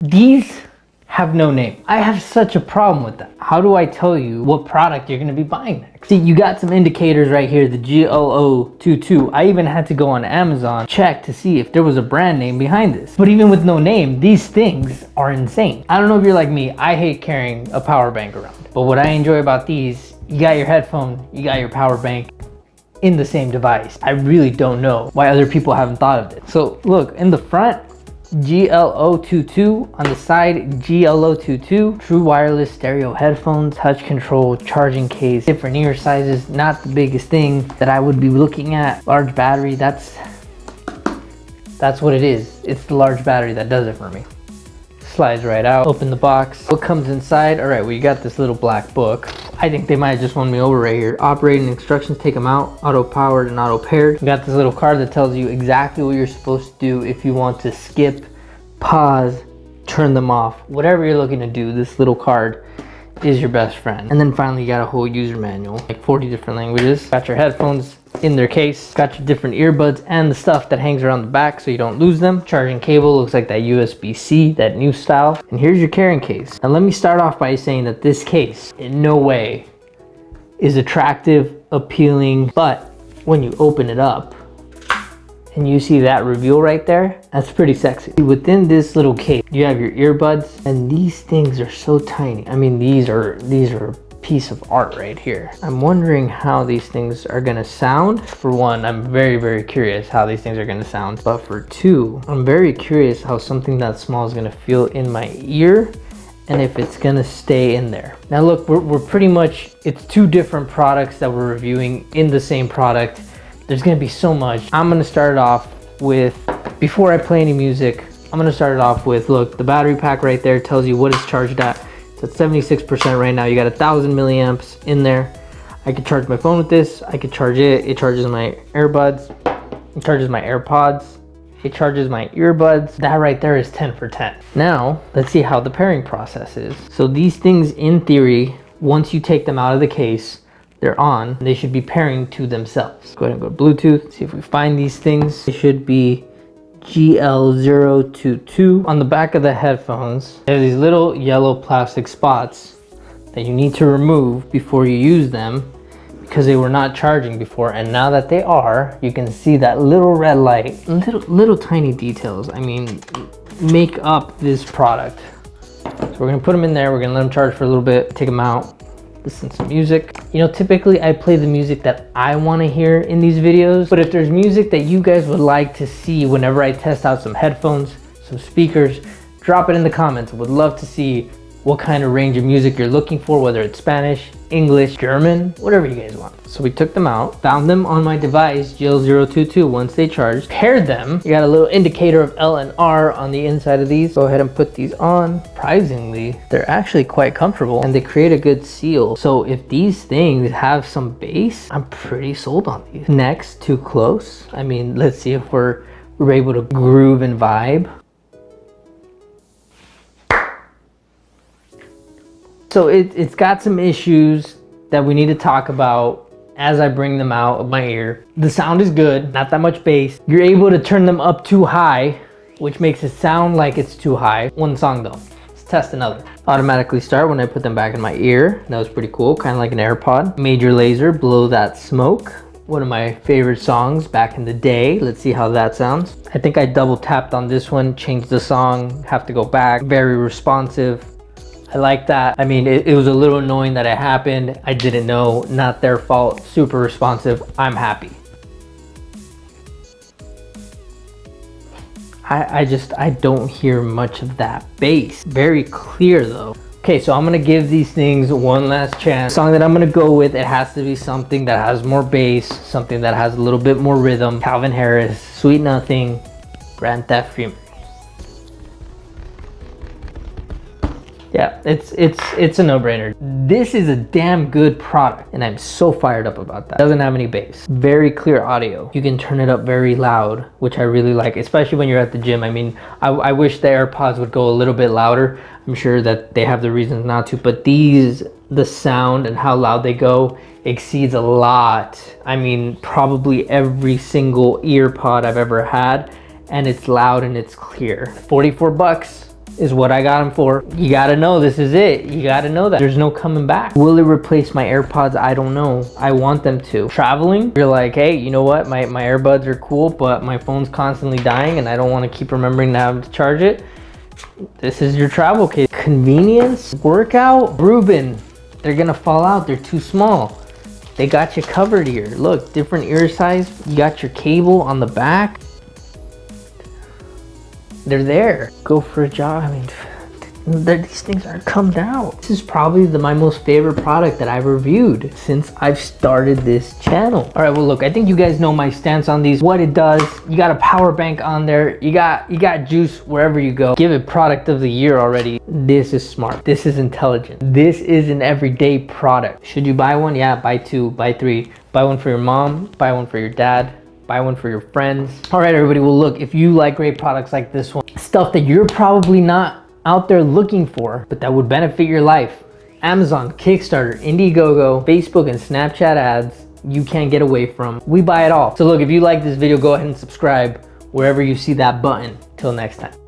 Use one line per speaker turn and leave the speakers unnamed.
These have no name. I have such a problem with that. How do I tell you what product you're gonna be buying next? See, you got some indicators right here, the GL022. I even had to go on Amazon, check to see if there was a brand name behind this. But even with no name, these things are insane. I don't know if you're like me, I hate carrying a power bank around. But what I enjoy about these, you got your headphone, you got your power bank, in the same device. I really don't know why other people haven't thought of it. So look, in the front, GL022 on the side GLO22, true wireless stereo headphones touch control charging case different ear sizes not the biggest thing that I would be looking at. Large battery that's that's what it is. It's the large battery that does it for me. Slides right out open the box. What comes inside? All right well got this little black book I think they might have just won me over right here. Operating instructions, take them out. Auto powered and auto paired. Got this little card that tells you exactly what you're supposed to do if you want to skip, pause, turn them off. Whatever you're looking to do, this little card is your best friend. And then finally you got a whole user manual, like 40 different languages. Got your headphones in their case. Got your different earbuds and the stuff that hangs around the back so you don't lose them. Charging cable looks like that USB-C, that new style. And here's your carrying case. Now let me start off by saying that this case in no way is attractive, appealing, but when you open it up, and you see that reveal right there, that's pretty sexy. Within this little case, you have your earbuds and these things are so tiny. I mean, these are, these are piece of art right here. I'm wondering how these things are gonna sound. For one, I'm very, very curious how these things are gonna sound. But for two, I'm very curious how something that small is gonna feel in my ear and if it's gonna stay in there. Now look, we're, we're pretty much, it's two different products that we're reviewing in the same product there's gonna be so much. I'm gonna start it off with, before I play any music, I'm gonna start it off with, look, the battery pack right there tells you what it's charged at. It's at 76% right now. You got a thousand milliamps in there. I could charge my phone with this. I could charge it. It charges my earbuds. It charges my AirPods. It charges my earbuds. That right there is 10 for 10. Now, let's see how the pairing process is. So these things, in theory, once you take them out of the case, they're on, they should be pairing to themselves. Go ahead and go to Bluetooth, see if we find these things. They should be GL022. On the back of the headphones, there's these little yellow plastic spots that you need to remove before you use them because they were not charging before. And now that they are you can see that little red light little little tiny details. I mean make up this product. So we're gonna put them in there. We're gonna let them charge for a little bit take them out listen to music. You know, typically I play the music that I want to hear in these videos, but if there's music that you guys would like to see whenever I test out some headphones, some speakers, drop it in the comments. I would love to see what kind of range of music you're looking for, whether it's Spanish, English, German, whatever you guys want. So we took them out, found them on my device, GL022, once they charged, paired them. You got a little indicator of L and R on the inside of these. Go ahead and put these on. Surprisingly, they're actually quite comfortable and they create a good seal. So if these things have some bass, I'm pretty sold on these. Next, too close. I mean, let's see if we're, we're able to groove and vibe. So it, it's got some issues that we need to talk about as I bring them out of my ear. The sound is good, not that much bass. You're able to turn them up too high, which makes it sound like it's too high. One song though, let's test another. Automatically start when I put them back in my ear. That was pretty cool, kind of like an AirPod. Major Lazer, Blow That Smoke. One of my favorite songs back in the day. Let's see how that sounds. I think I double tapped on this one, changed the song, have to go back. Very responsive I like that. I mean, it, it, was a little annoying that it happened. I didn't know, not their fault, super responsive. I'm happy. I, I just, I don't hear much of that bass. Very clear though. Okay, so I'm gonna give these things one last chance. song that I'm gonna go with, it has to be something that has more bass, something that has a little bit more rhythm. Calvin Harris, Sweet Nothing, Grand Theft. Yeah, it's it's it's a no-brainer. This is a damn good product and I'm so fired up about that. Doesn't have any bass. Very clear audio. You can turn it up very loud, which I really like, especially when you're at the gym. I mean, I, I wish the AirPods would go a little bit louder. I'm sure that they have the reasons not to, but these, the sound and how loud they go exceeds a lot. I mean, probably every single ear pod I've ever had and it's loud and it's clear. 44 bucks is what I got them for. You gotta know this is it. You gotta know that. There's no coming back. Will it replace my AirPods? I don't know. I want them to. Traveling, you're like, hey, you know what? My, my earbuds are cool, but my phone's constantly dying and I don't wanna keep remembering to have to charge it. This is your travel case. Convenience, workout, Ruben, they're gonna fall out. They're too small. They got you covered here. Look, different ear size. You got your cable on the back. They're there. Go for a jog. I mean, these things are come out. This is probably the, my most favorite product that I've reviewed since I've started this channel. All right, well, look, I think you guys know my stance on these, what it does. You got a power bank on there. You got, you got juice wherever you go. Give it product of the year already. This is smart. This is intelligent. This is an everyday product. Should you buy one? Yeah, buy two, buy three. Buy one for your mom, buy one for your dad, buy one for your friends. All right, everybody, well, look, if you like great products like this one, stuff that you're probably not out there looking for, but that would benefit your life. Amazon, Kickstarter, Indiegogo, Facebook, and Snapchat ads you can't get away from. We buy it all. So look, if you like this video, go ahead and subscribe wherever you see that button. Till next time.